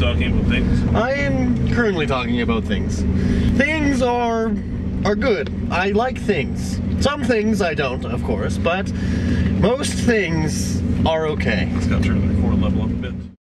talking about things? I am currently talking about things. Things are are good. I like things. Some things I don't, of course, but most things are okay. It's got to turn the core level up a bit.